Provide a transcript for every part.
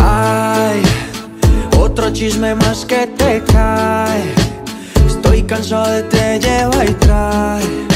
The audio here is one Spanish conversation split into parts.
Ay, otro chisme más que te cae. Estoy cansado de te lleva y trae.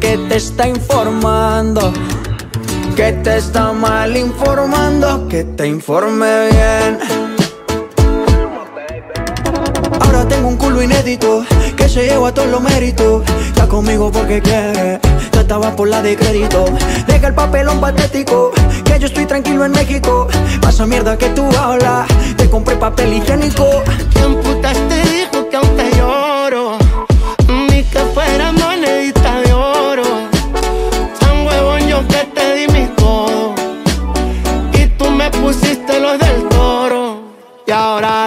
Que te está informando que te está mal informando, que te informe bien. Ahora tengo un culo inédito que se lleva todos los méritos. Está conmigo porque quiere, tú estabas por la de crédito. Deja el papelón patético, que yo estoy tranquilo en México. Pasa mierda que tú hablas, te compré papel higiénico. Y ahora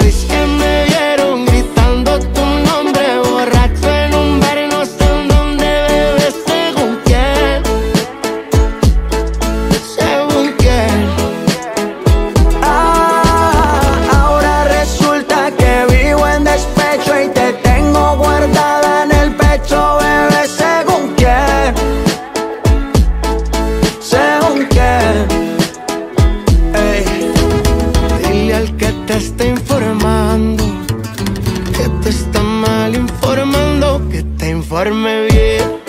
que te está mal informando, que te informe bien.